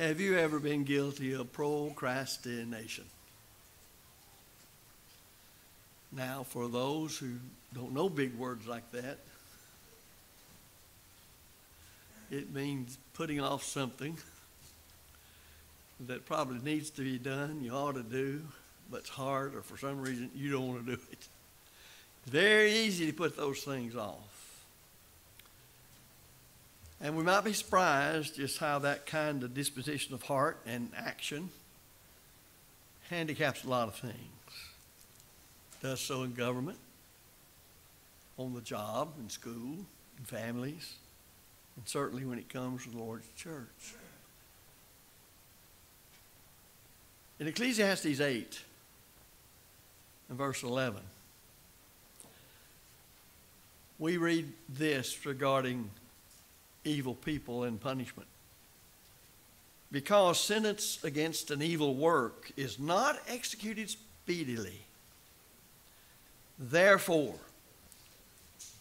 Have you ever been guilty of procrastination? Now, for those who don't know big words like that, it means putting off something that probably needs to be done, you ought to do, but it's hard, or for some reason you don't want to do it. Very easy to put those things off. And we might be surprised just how that kind of disposition of heart and action handicaps a lot of things. Does so in government, on the job, in school, in families, and certainly when it comes to the Lord's church. In Ecclesiastes 8 and verse 11, we read this regarding evil people in punishment. Because sentence against an evil work is not executed speedily, therefore,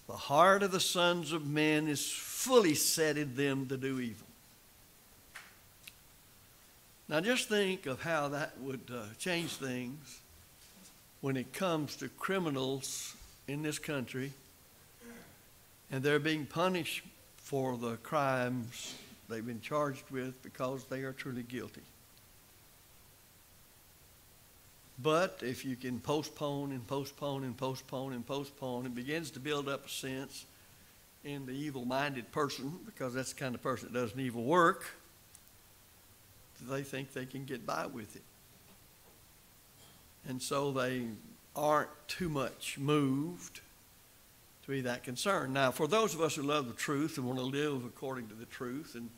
the heart of the sons of men is fully set in them to do evil. Now, just think of how that would uh, change things when it comes to criminals in this country and they're being punished for the crimes they've been charged with because they are truly guilty. But if you can postpone and postpone and postpone and postpone, it begins to build up a sense in the evil minded person, because that's the kind of person that does an evil work, they think they can get by with it. And so they aren't too much moved to be that concerned. Now, for those of us who love the truth and want to live according to the truth, and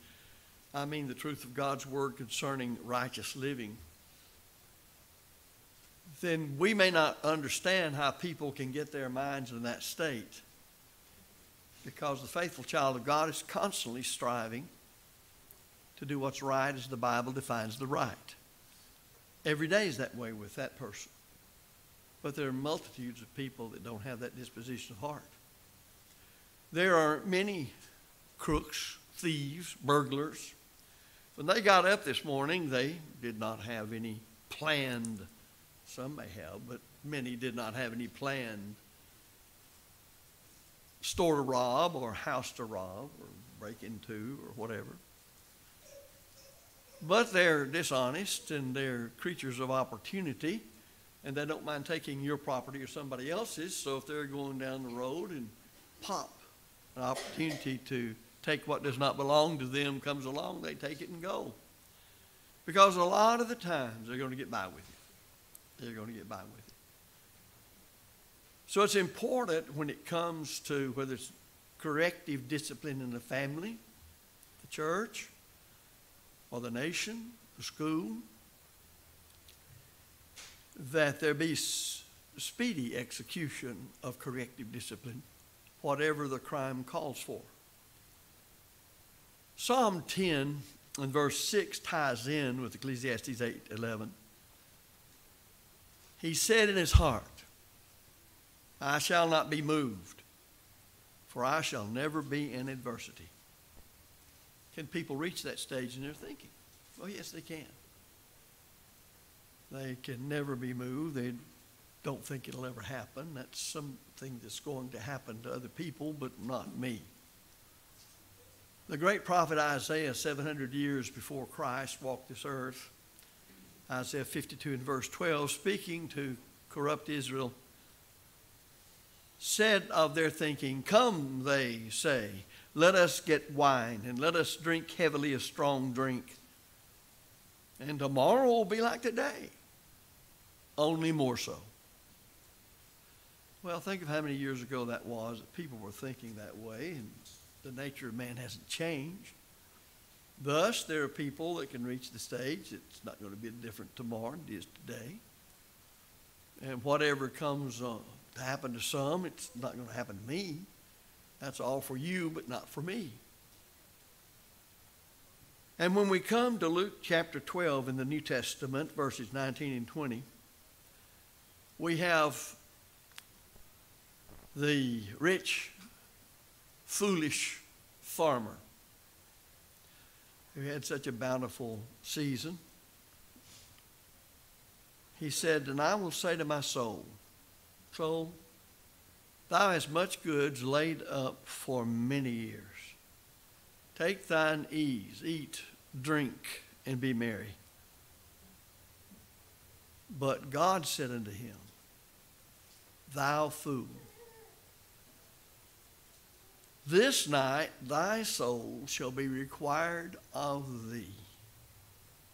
I mean the truth of God's word concerning righteous living, then we may not understand how people can get their minds in that state because the faithful child of God is constantly striving to do what's right as the Bible defines the right. Every day is that way with that person. But there are multitudes of people that don't have that disposition of heart. There are many crooks, thieves, burglars. When they got up this morning, they did not have any planned, some may have, but many did not have any planned store to rob or house to rob or break into or whatever. But they're dishonest and they're creatures of opportunity and they don't mind taking your property or somebody else's. So if they're going down the road and pop, an opportunity to take what does not belong to them comes along, they take it and go. Because a lot of the times they're going to get by with it. They're going to get by with it. So it's important when it comes to whether it's corrective discipline in the family, the church, or the nation, the school, that there be speedy execution of corrective discipline, whatever the crime calls for. Psalm 10 and verse 6 ties in with Ecclesiastes 8 11. He said in his heart, I shall not be moved, for I shall never be in adversity. Can people reach that stage in their thinking? Well, yes, they can. They can never be moved. They don't think it'll ever happen. That's something that's going to happen to other people, but not me. The great prophet Isaiah, 700 years before Christ walked this earth, Isaiah 52 and verse 12, speaking to corrupt Israel, said of their thinking, Come, they say, let us get wine, and let us drink heavily a strong drink. And tomorrow will be like today, only more so. Well, think of how many years ago that was that people were thinking that way, and the nature of man hasn't changed. Thus, there are people that can reach the stage. It's not going to be different tomorrow than it is today. And whatever comes uh, to happen to some, it's not going to happen to me. That's all for you, but not for me. And when we come to Luke chapter 12 in the New Testament, verses 19 and 20, we have the rich, foolish farmer. who had such a bountiful season. He said, And I will say to my soul, Soul, thou hast much goods laid up for many years. Take thine ease, eat, drink, and be merry. But God said unto him, Thou fool, this night thy soul shall be required of thee.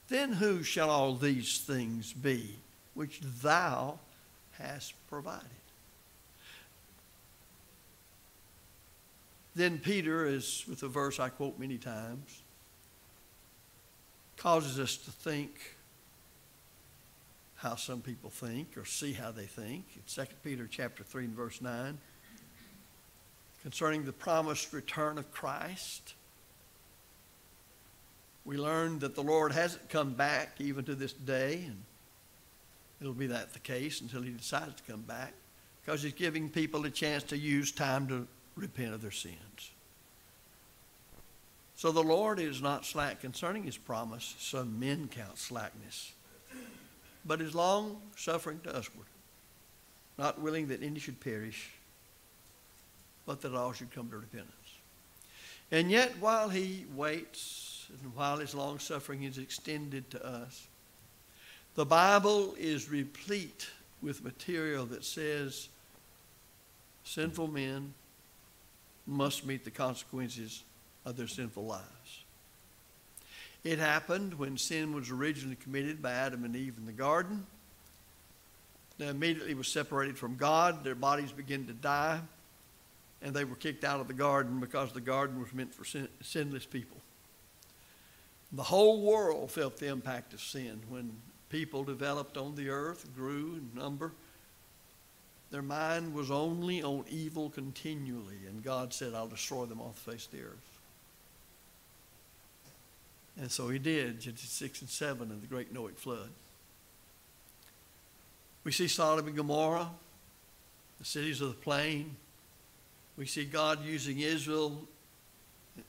Then who shall all these things be which thou hast provided? Then Peter, as with a verse I quote many times, causes us to think how some people think or see how they think. In 2 Peter chapter 3 and verse 9, concerning the promised return of Christ, we learn that the Lord hasn't come back even to this day, and it'll be that the case until he decides to come back, because he's giving people a chance to use time to repent of their sins. So the Lord is not slack concerning his promise, some men count slackness, but is long suffering to usward, not willing that any should perish, but that all should come to repentance. And yet, while he waits and while his long suffering is extended to us, the Bible is replete with material that says sinful men must meet the consequences of their sinful lives. It happened when sin was originally committed by Adam and Eve in the garden. They immediately were separated from God. Their bodies began to die, and they were kicked out of the garden because the garden was meant for sin, sinless people. The whole world felt the impact of sin when people developed on the earth, grew in number. Their mind was only on evil continually, and God said, I'll destroy them off the face of the earth. And so he did, Genesis 6 and 7 in the great Noahic flood. We see Sodom and Gomorrah, the cities of the plain. We see God using Israel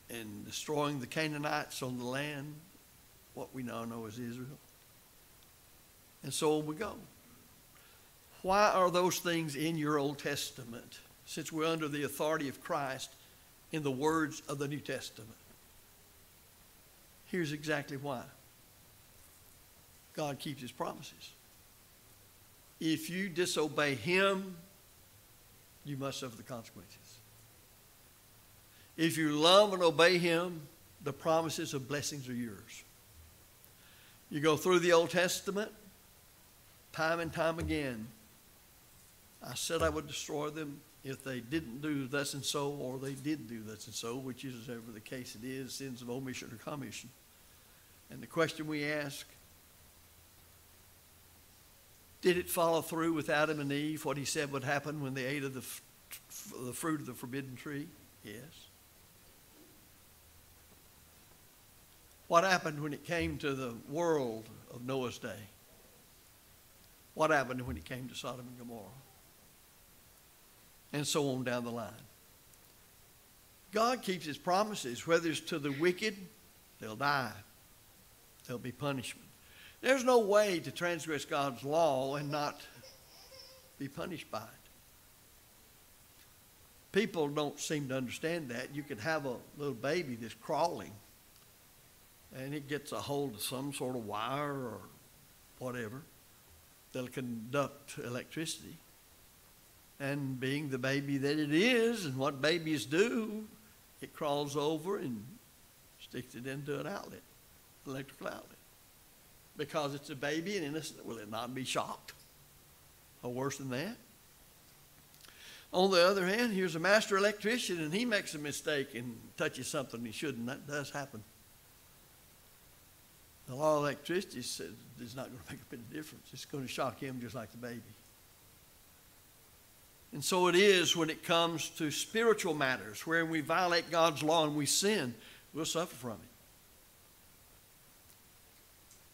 and destroying the Canaanites on the land, what we now know as Israel. And so on we go. Why are those things in your Old Testament, since we're under the authority of Christ in the words of the New Testament? Here's exactly why God keeps his promises. If you disobey him, you must suffer the consequences. If you love and obey him, the promises of blessings are yours. You go through the Old Testament, time and time again. I said I would destroy them if they didn't do thus and so, or they did do thus and so, which is ever the case it is, sins of omission or commission. And the question we ask did it follow through with Adam and Eve, what he said would happen when they ate of the, the fruit of the forbidden tree? Yes. What happened when it came to the world of Noah's day? What happened when it came to Sodom and Gomorrah? And so on down the line. God keeps his promises. Whether it's to the wicked, they'll die there'll be punishment. There's no way to transgress God's law and not be punished by it. People don't seem to understand that. You can have a little baby that's crawling and it gets a hold of some sort of wire or whatever that'll conduct electricity. And being the baby that it is, and what babies do, it crawls over and sticks it into an outlet electrical outlet. Because it's a baby and innocent, will it not be shocked? Or worse than that? On the other hand, here's a master electrician and he makes a mistake and touches something he shouldn't. That does happen. The law of electricity says it's not going to make a bit of difference. It's going to shock him just like the baby. And so it is when it comes to spiritual matters, where we violate God's law and we sin, we'll suffer from it.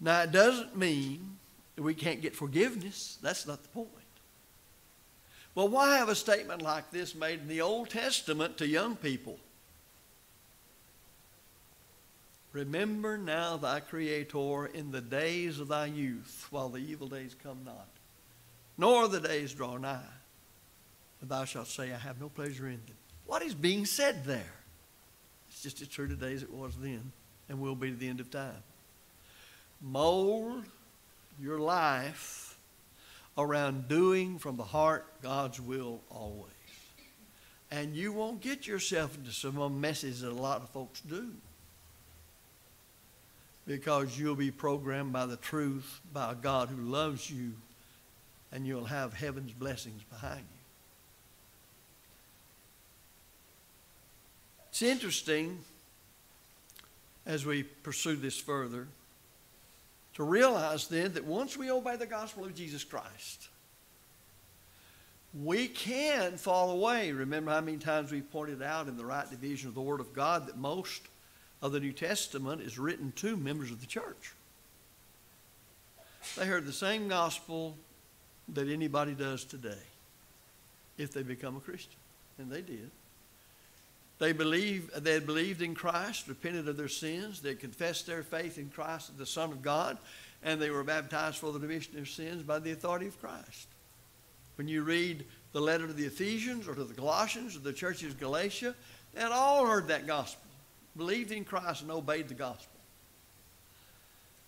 Now, it doesn't mean that we can't get forgiveness. That's not the point. Well, why have a statement like this made in the Old Testament to young people? Remember now thy Creator in the days of thy youth, while the evil days come not, nor the days draw nigh. And thou shalt say, I have no pleasure in them. What is being said there? It's just as true today as it was then, and will be to the end of time. Mold your life around doing from the heart God's will always. And you won't get yourself into some of the messes that a lot of folks do because you'll be programmed by the truth, by a God who loves you, and you'll have heaven's blessings behind you. It's interesting as we pursue this further to realize then that once we obey the gospel of Jesus Christ, we can fall away. Remember how many times we've pointed out in the right division of the Word of God that most of the New Testament is written to members of the church. They heard the same gospel that anybody does today if they become a Christian. And they did. They believe they had believed in Christ, repented of their sins, they confessed their faith in Christ, the Son of God, and they were baptized for the remission of sins by the authority of Christ. When you read the letter to the Ephesians or to the Colossians or the churches of Galatia, they had all heard that gospel believed in Christ and obeyed the gospel.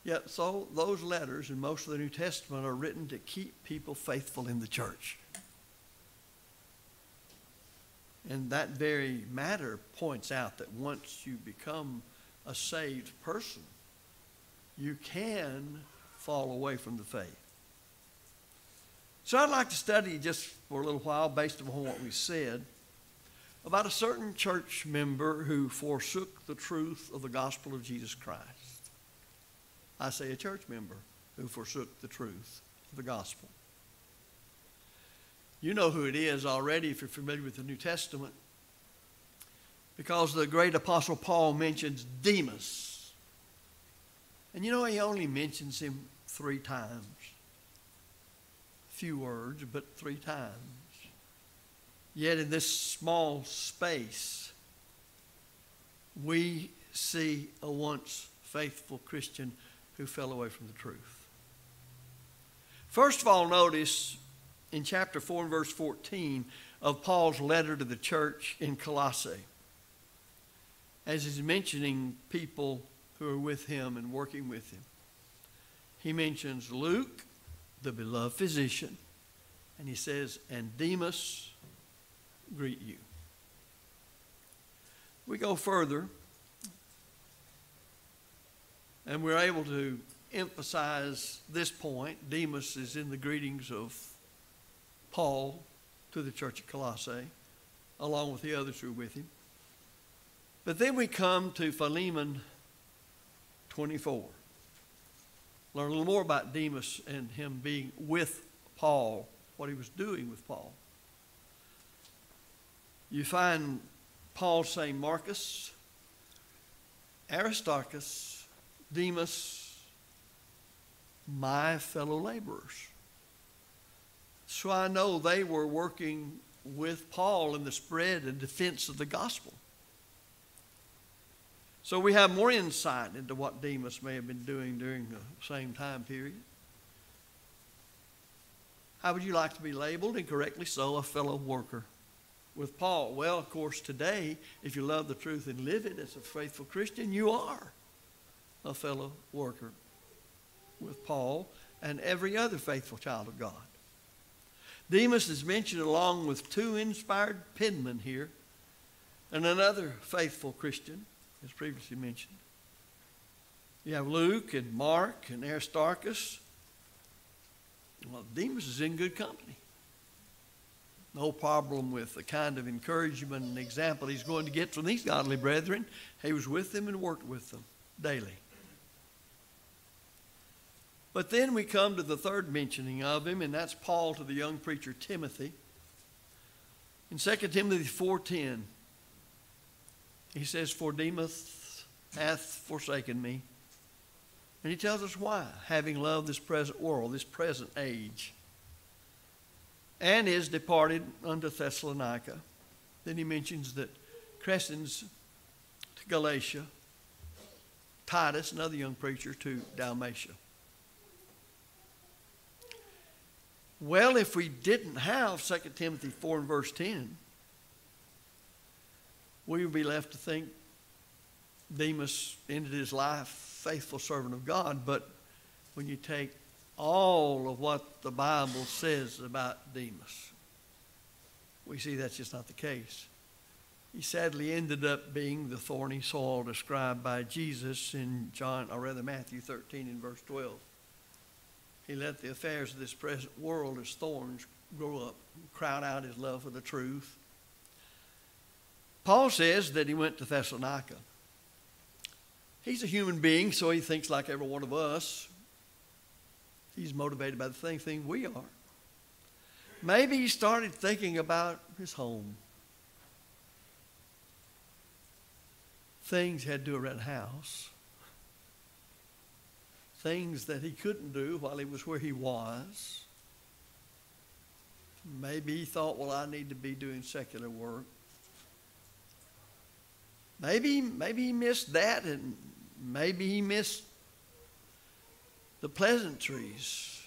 Yet, so those letters in most of the New Testament are written to keep people faithful in the church. And that very matter points out that once you become a saved person, you can fall away from the faith. So I'd like to study just for a little while based upon what we said about a certain church member who forsook the truth of the gospel of Jesus Christ. I say a church member who forsook the truth of the gospel. You know who it is already if you're familiar with the New Testament, because the great apostle Paul mentions Demas. And you know, he only mentions him three times. Few words, but three times. Yet in this small space, we see a once faithful Christian who fell away from the truth. First of all, notice in chapter 4 and verse 14 of Paul's letter to the church in Colossae, as he's mentioning people who are with him and working with him, he mentions Luke, the beloved physician, and he says, and Demas, greet you. We go further, and we're able to emphasize this point. Demas is in the greetings of Paul to the church at Colossae, along with the others who are with him. But then we come to Philemon 24. Learn a little more about Demas and him being with Paul, what he was doing with Paul you find Paul saying, Marcus, Aristarchus, Demas, my fellow laborers. So I know they were working with Paul in the spread and defense of the gospel. So we have more insight into what Demas may have been doing during the same time period. How would you like to be labeled, and correctly so, a fellow worker? With Paul? Well, of course, today, if you love the truth and live it as a faithful Christian, you are a fellow worker with Paul and every other faithful child of God. Demas is mentioned along with two inspired penmen here and another faithful Christian, as previously mentioned. You have Luke and Mark and Aristarchus. Well, Demas is in good company no problem with the kind of encouragement and example he's going to get from these godly brethren. He was with them and worked with them daily. But then we come to the third mentioning of him, and that's Paul to the young preacher Timothy. In 2 Timothy 4.10, he says, For Demas hath forsaken me. And he tells us why, having loved this present world, this present age and is departed unto Thessalonica. Then he mentions that Crescens to Galatia. Titus, another young preacher, to Dalmatia. Well, if we didn't have 2 Timothy 4 and verse 10, we would be left to think Demas ended his life faithful servant of God. But when you take all of what the Bible says about Demas, we see that's just not the case. He sadly ended up being the thorny soil described by Jesus in John, or rather Matthew 13 and verse 12. He let the affairs of this present world as thorns grow up, crowd out his love for the truth. Paul says that he went to Thessalonica. He's a human being, so he thinks like every one of us. He's motivated by the same thing we are. Maybe he started thinking about his home. Things he had to do around the house things that he couldn't do while he was where he was. Maybe he thought, well, I need to be doing secular work. Maybe, maybe he missed that, and maybe he missed the pleasantries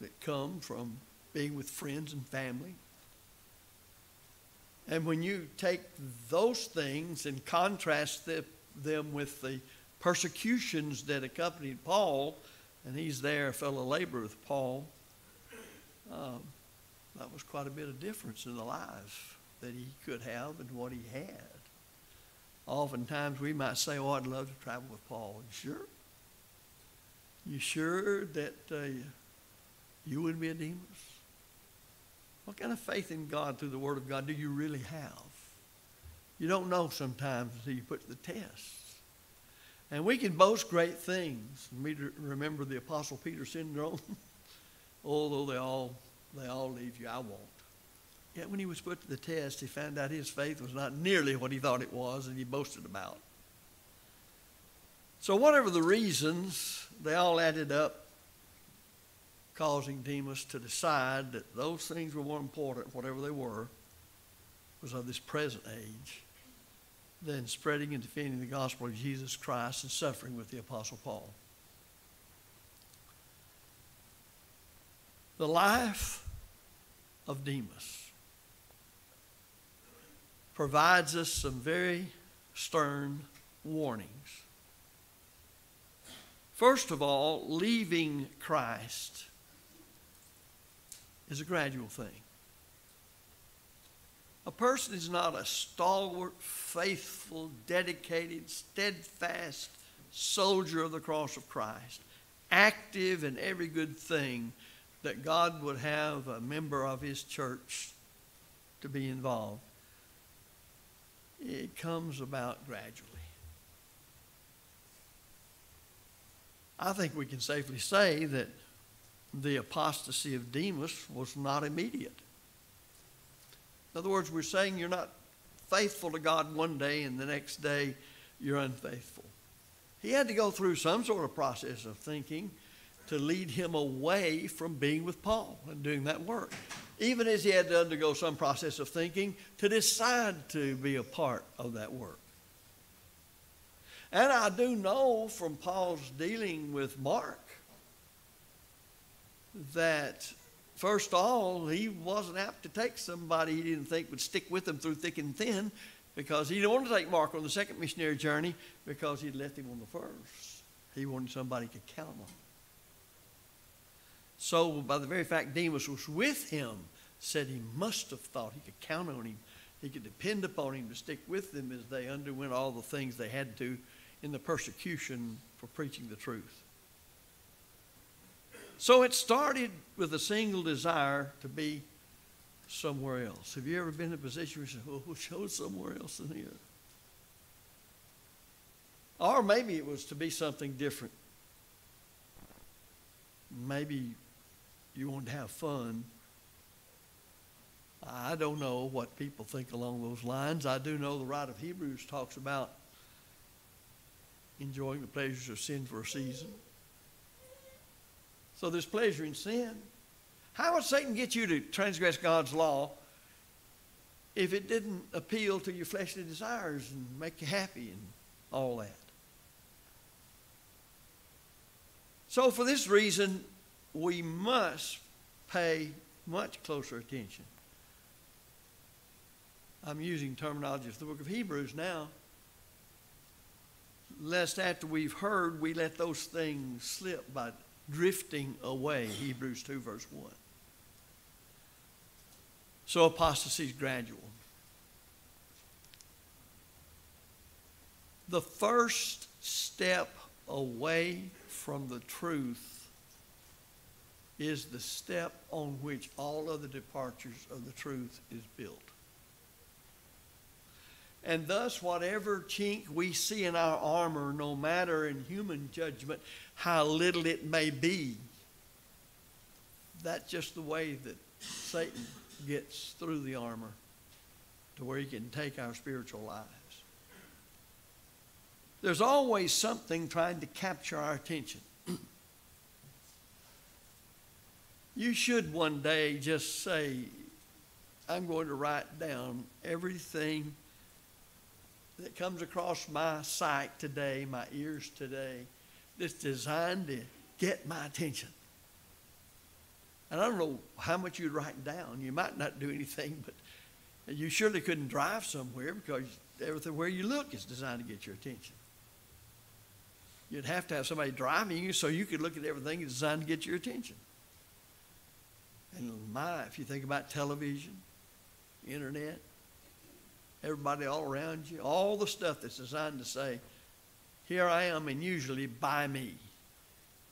that come from being with friends and family. And when you take those things and contrast the, them with the persecutions that accompanied Paul, and he's there, a fellow laborer with Paul, um, that was quite a bit of difference in the life that he could have and what he had. Oftentimes we might say, Oh, I'd love to travel with Paul. Sure? You sure that uh, you wouldn't be a Demas? What kind of faith in God through the Word of God do you really have? You don't know sometimes until you put the test. And we can boast great things. Remember the Apostle Peter syndrome. Although they all, they all leave you, I won't. Yet when he was put to the test, he found out his faith was not nearly what he thought it was, and he boasted about. So, whatever the reasons, they all added up, causing Demas to decide that those things were more important, whatever they were, was of this present age than spreading and defending the gospel of Jesus Christ and suffering with the Apostle Paul. The life of Demas provides us some very stern warnings. First of all, leaving Christ is a gradual thing. A person is not a stalwart, faithful, dedicated, steadfast soldier of the cross of Christ, active in every good thing that God would have a member of his church to be involved. It comes about gradually. I think we can safely say that the apostasy of Demas was not immediate. In other words, we're saying you're not faithful to God one day and the next day you're unfaithful. He had to go through some sort of process of thinking to lead him away from being with Paul and doing that work. Even as he had to undergo some process of thinking to decide to be a part of that work. And I do know from Paul's dealing with Mark that First of all, he wasn't apt to take somebody he didn't think would stick with him through thick and thin because he didn't want to take Mark on the second missionary journey because he'd left him on the first. He wanted somebody could count on. So, by the very fact Demas was with him, said he must have thought he could count on him. He could depend upon him to stick with them as they underwent all the things they had to in the persecution for preaching the truth. So it started with a single desire to be somewhere else. Have you ever been in a position where you say, oh, we'll show somewhere else than here? Or maybe it was to be something different. Maybe you wanted to have fun. I don't know what people think along those lines. I do know the writer of Hebrews talks about enjoying the pleasures of sin for a season. So there's pleasure in sin. How would Satan get you to transgress God's law if it didn't appeal to your fleshly desires and make you happy and all that? So, for this reason, we must pay much closer attention. I'm using terminology of the book of Hebrews now. Lest after we've heard, we let those things slip by drifting away. Hebrews 2, verse 1. So apostasy is gradual. The first step away from the truth is the step on which all other departures of the truth is built. And thus, whatever chink we see in our armor, no matter in human judgment how little it may be, that's just the way that Satan gets through the armor to where he can take our spiritual lives. There's always something trying to capture our attention. you should one day just say, I'm going to write down everything that comes across my sight today, my ears today, that's designed to get my attention. And I don't know how much you'd write down. You might not do anything, but you surely couldn't drive somewhere because everywhere you look is designed to get your attention. You'd have to have somebody driving you so you could look at everything designed to get your attention. And my, if you think about television, internet, everybody all around you, all the stuff that's designed to say, here I am, and usually buy me.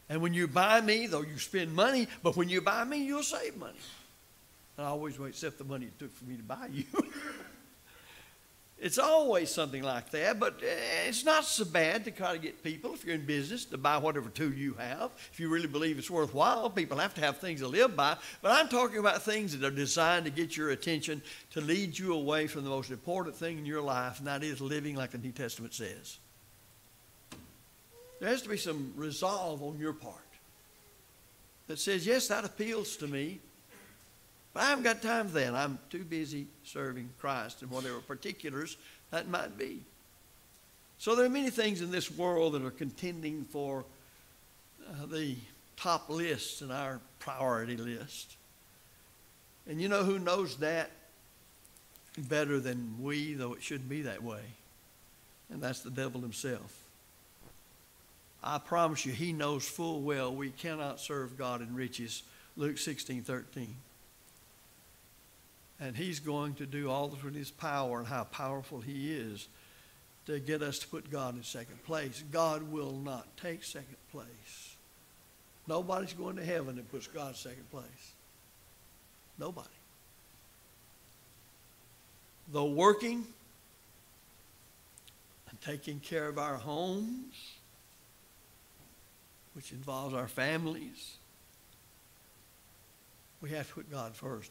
And when you buy me, though you spend money, but when you buy me, you'll save money. And I always wait, except the money it took for me to buy you. It's always something like that, but eh, it's not so bad to try to get people, if you're in business, to buy whatever tool you have. If you really believe it's worthwhile, people have to have things to live by. But I'm talking about things that are designed to get your attention, to lead you away from the most important thing in your life, and that is living like the New Testament says. There has to be some resolve on your part that says, yes, that appeals to me, but I haven't got time for that. I'm too busy serving Christ in whatever particulars that might be. So there are many things in this world that are contending for uh, the top list in our priority list. And you know who knows that better than we, though it shouldn't be that way? And that's the devil himself. I promise you, he knows full well we cannot serve God in riches. Luke 16, 13. And he's going to do all this with his power and how powerful he is to get us to put God in second place. God will not take second place. Nobody's going to heaven that puts God in second place. Nobody. Though working and taking care of our homes, which involves our families, we have to put God first.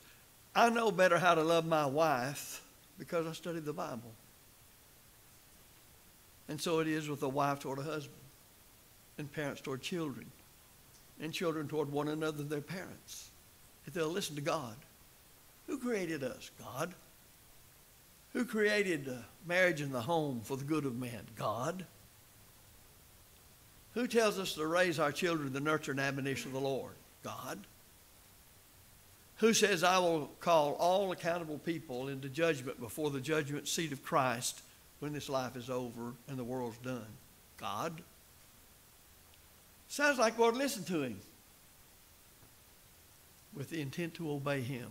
I know better how to love my wife because I studied the Bible. And so it is with a wife toward a husband, and parents toward children, and children toward one another, their parents. If they'll listen to God. Who created us? God. Who created marriage and the home for the good of man? God. Who tells us to raise our children the nurture and admonition of the Lord? God who says, I will call all accountable people into judgment before the judgment seat of Christ when this life is over and the world's done? God. Sounds like we ought to listen to him with the intent to obey him.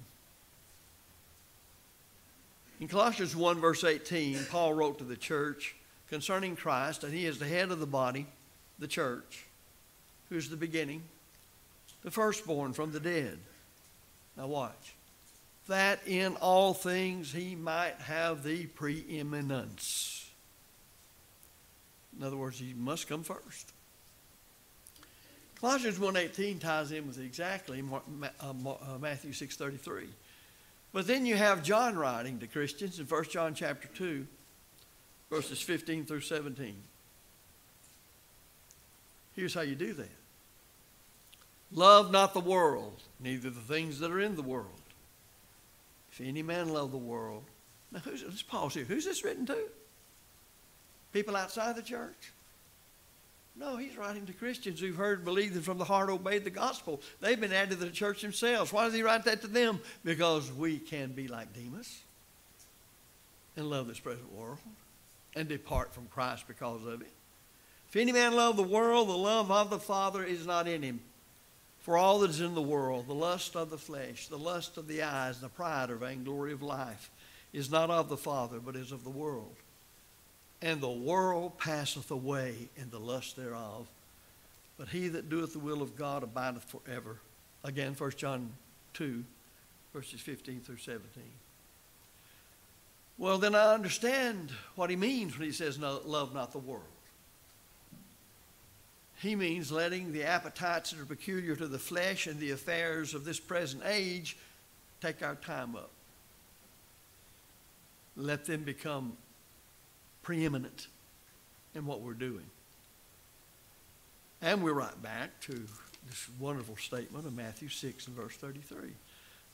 In Colossians 1, verse 18, Paul wrote to the church concerning Christ, and he is the head of the body, the church, who is the beginning, the firstborn from the dead now, watch. That in all things he might have the preeminence. In other words, he must come first. Colossians 1.18 ties in with exactly uh, uh, Matthew 6.33. But then you have John writing to Christians in 1 John chapter 2, verses 15 through 17. Here's how you do that. Love not the world, neither the things that are in the world. If any man love the world, now who's let's pause here. Who's this written to? People outside the church? No, he's writing to Christians who've heard, believed, and from the heart obeyed the gospel. They've been added to the church themselves. Why does he write that to them? Because we can be like Demas and love this present world and depart from Christ because of it. If any man love the world, the love of the Father is not in him. For all that is in the world, the lust of the flesh, the lust of the eyes, the pride or vainglory of life, is not of the Father, but is of the world. And the world passeth away, in the lust thereof. But he that doeth the will of God abideth forever. Again, 1 John 2, verses 15 through 17. Well, then I understand what he means when he says, no, Love not the world. He means letting the appetites that are peculiar to the flesh and the affairs of this present age take our time up. Let them become preeminent in what we're doing. And we're right back to this wonderful statement of Matthew 6 and verse 33.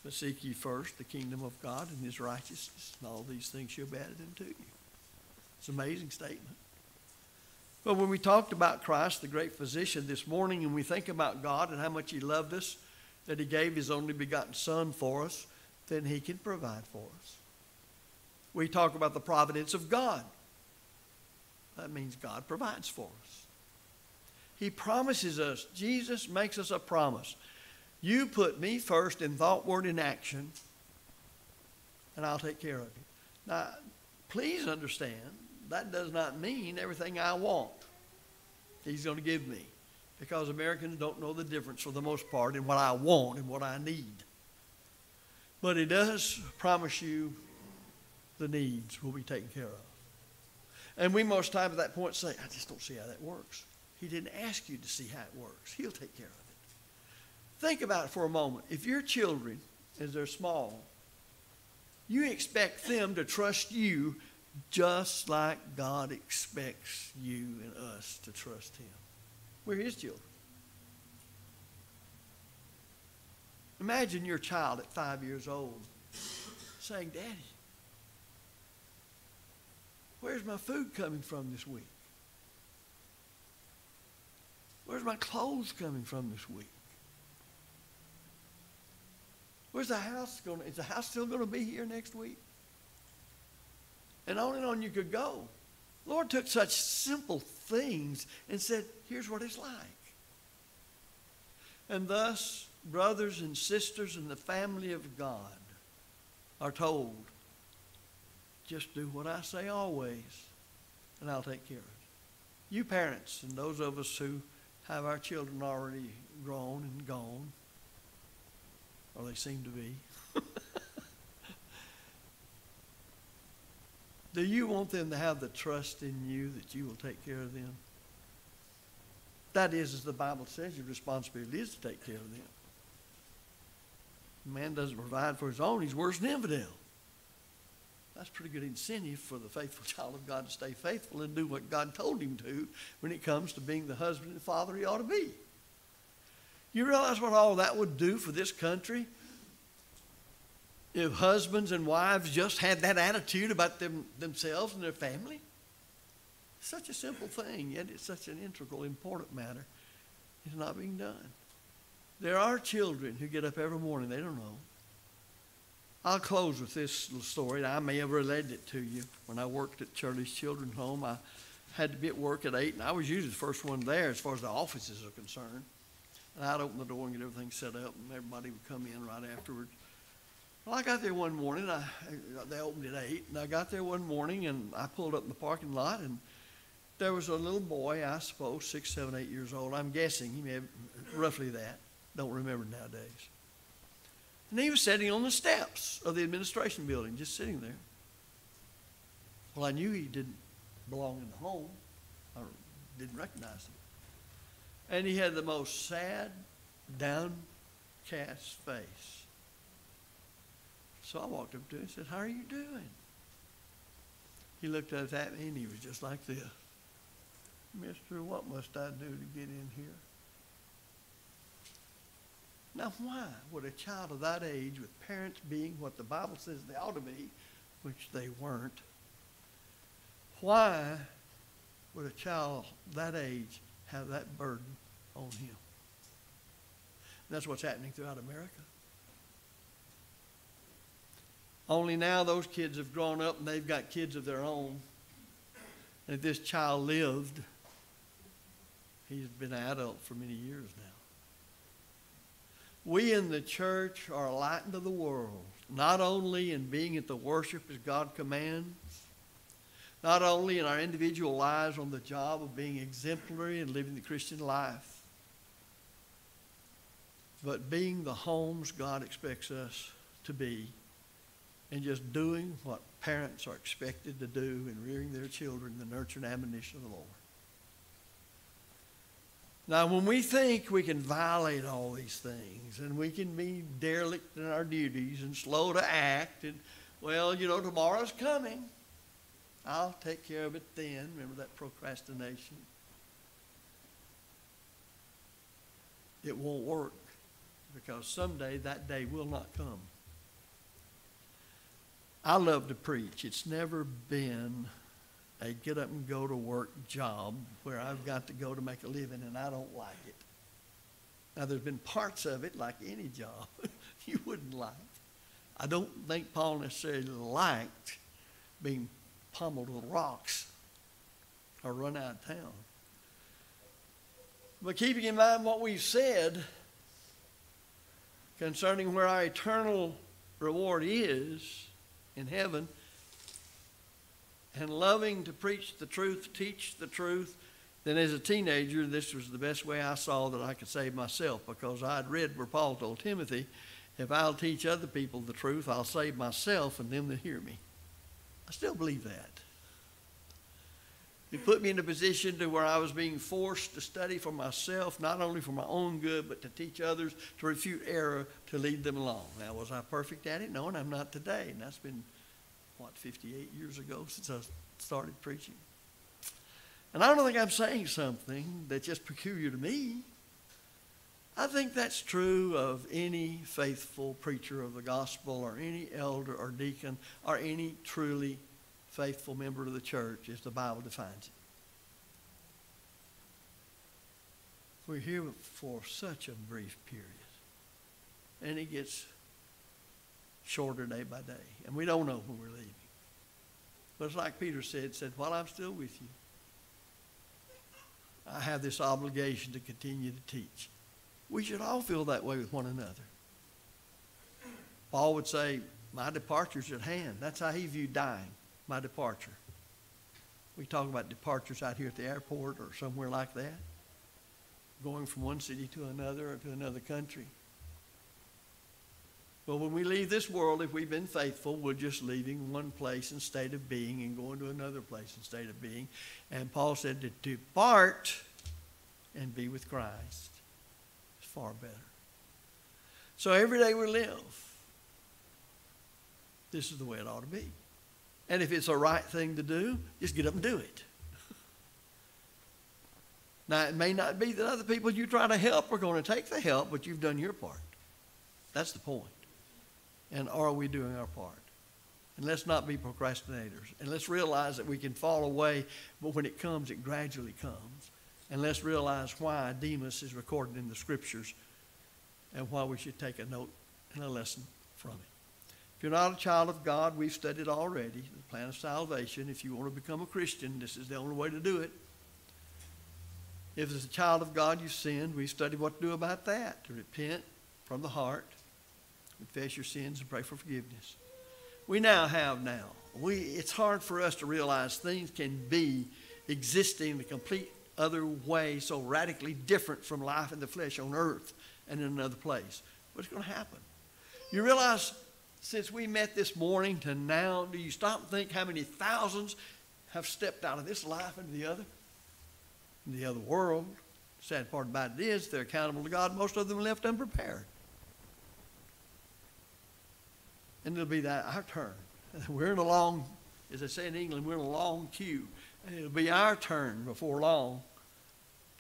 But seek ye first the kingdom of God and his righteousness, and all these things shall be added unto you. It's an amazing statement. But when we talked about Christ, the great physician, this morning, and we think about God and how much He loved us, that He gave His only begotten Son for us, then He can provide for us. We talk about the providence of God. That means God provides for us. He promises us, Jesus makes us a promise. You put me first in thought, word, and action, and I'll take care of you. Now, please understand that does not mean everything I want He's going to give me. Because Americans don't know the difference for the most part in what I want and what I need. But He does promise you the needs will be taken care of. And we most time at that point say, I just don't see how that works. He didn't ask you to see how it works. He'll take care of it. Think about it for a moment. If your children, as they're small, you expect them to trust you just like God expects you and us to trust Him. We're His children. Imagine your child at five years old saying, Daddy, where's my food coming from this week? Where's my clothes coming from this week? Where's the house going? Is the house still going to be here next week? And on and on you could go. Lord took such simple things and said, here's what it's like. And thus, brothers and sisters in the family of God are told, just do what I say always, and I'll take care of it. You parents and those of us who have our children already grown and gone, or they seem to be, Do you want them to have the trust in you that you will take care of them? That is, as the Bible says, your responsibility is to take care of them. man doesn't provide for his own, he's worse than infidel. That's pretty good incentive for the faithful child of God to stay faithful and do what God told him to when it comes to being the husband and father he ought to be. You realize what all that would do for this country? If husbands and wives just had that attitude about them, themselves and their family? Such a simple thing, yet it's such an integral, important matter. It's not being done. There are children who get up every morning, they don't know. I'll close with this little story. I may have related it to you. When I worked at Charlie's Children's Home, I had to be at work at 8, and I was usually the first one there as far as the offices are concerned. And I'd open the door and get everything set up, and everybody would come in right afterwards. Well, I got there one morning. I, they opened at 8, and I got there one morning, and I pulled up in the parking lot, and there was a little boy, I suppose, six, seven, eight years old. I'm guessing he may have roughly that. Don't remember nowadays. And he was sitting on the steps of the administration building, just sitting there. Well, I knew he didn't belong in the home. I didn't recognize him. And he had the most sad, downcast face. So I walked up to him and said, How are you doing? He looked up at me and he was just like this. Mister, what must I do to get in here? Now, why would a child of that age, with parents being what the Bible says they ought to be, which they weren't, why would a child that age have that burden on him. And that's what's happening throughout America. Only now those kids have grown up and they've got kids of their own. And if this child lived, he's been an adult for many years now. We in the church are a light to the world, not only in being at the worship as God commands, not only in our individual lives on the job of being exemplary and living the Christian life, but being the homes God expects us to be and just doing what parents are expected to do in rearing their children, the nurture and admonition of the Lord. Now, when we think we can violate all these things and we can be derelict in our duties and slow to act, and, well, you know, tomorrow's coming. I'll take care of it then. Remember that procrastination? It won't work because someday that day will not come. I love to preach. It's never been a get up and go to work job where I've got to go to make a living and I don't like it. Now, there's been parts of it, like any job, you wouldn't like. I don't think Paul necessarily liked being pummeled with rocks or run out of town. But keeping in mind what we've said concerning where our eternal reward is in heaven, and loving to preach the truth, teach the truth, then as a teenager, this was the best way I saw that I could save myself because I'd read where Paul told Timothy, if I'll teach other people the truth, I'll save myself and them that hear me. I still believe that. It put me in a position to where I was being forced to study for myself, not only for my own good, but to teach others, to refute error, to lead them along. Now, was I perfect at it? No, and I'm not today. And that's been, what, 58 years ago since I started preaching. And I don't think I'm saying something that's just peculiar to me. I think that's true of any faithful preacher of the gospel or any elder or deacon or any truly faithful member of the church as the Bible defines it. We're here for such a brief period. And it gets shorter day by day. And we don't know when we're leaving. But it's like Peter said, said, while I'm still with you, I have this obligation to continue to teach. We should all feel that way with one another. Paul would say, my departure's at hand. That's how he viewed dying my departure. We talk about departures out here at the airport or somewhere like that, going from one city to another or to another country. But when we leave this world, if we've been faithful, we're just leaving one place and state of being and going to another place and state of being. And Paul said to depart and be with Christ is far better. So every day we live, this is the way it ought to be. And if it's a right thing to do, just get up and do it. Now, it may not be that other people you try to help are going to take the help, but you've done your part. That's the point. And are we doing our part? And let's not be procrastinators. And let's realize that we can fall away, but when it comes, it gradually comes. And let's realize why Demas is recorded in the scriptures and why we should take a note and a lesson from it you're not a child of God, we've studied already the plan of salvation. If you want to become a Christian, this is the only way to do it. If as a child of God you sinned, we studied what to do about that. To repent from the heart, confess your sins, and pray for forgiveness. We now have now. We, it's hard for us to realize things can be existing in a complete other way, so radically different from life in the flesh on earth and in another place. What's going to happen? You realize since we met this morning to now, do you stop and think how many thousands have stepped out of this life into the other? In the other world. Sad part about it is they're accountable to God. Most of them left unprepared. And it'll be that our turn. We're in a long, as I say in England, we're in a long queue. And it'll be our turn before long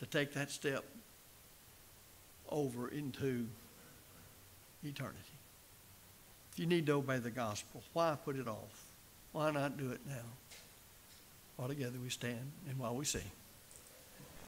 to take that step over into eternity. If you need to obey the gospel, why put it off? Why not do it now? All together we stand and while we sing.